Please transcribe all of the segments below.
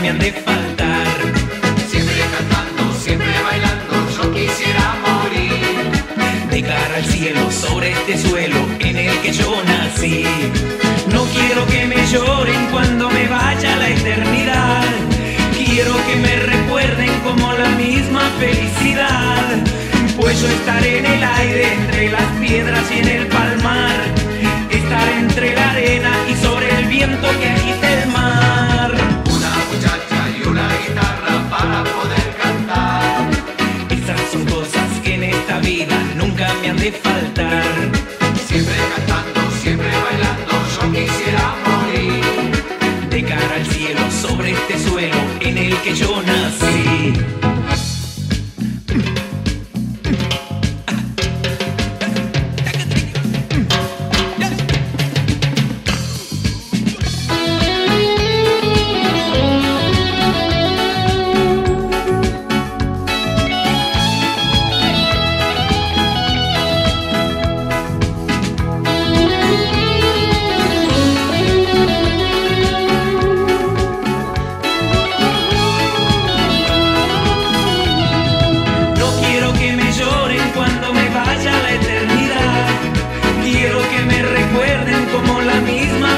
me han de faltar. Siempre cantando, siempre bailando, yo quisiera morir. De cara al cielo, sobre este suelo en el que yo nací. No quiero que me lloren cuando me vaya la eternidad. Quiero que me recuerden como la misma felicidad. Pues yo estaré en el aire, entre las piedras y en el palmar. Estar entre la faltar. Siempre cantando, siempre bailando, yo quisiera morir. De cara al cielo, sobre este suelo en el que yo nací.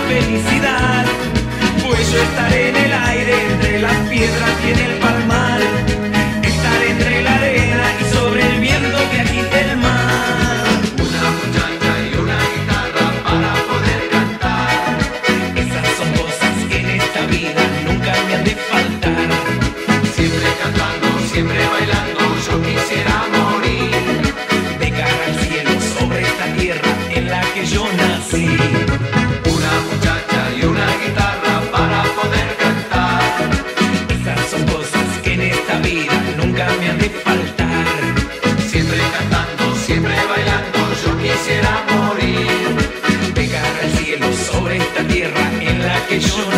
felicidad, pues yo estaré en el aire, entre las piedras y en el palmar, estaré entre la arena y sobre el viento que agita el mar. Una muchacha y una guitarra para poder cantar, esas son cosas que en esta vida nunca me han de faltar. Siempre cantando, siempre bailando. Nation.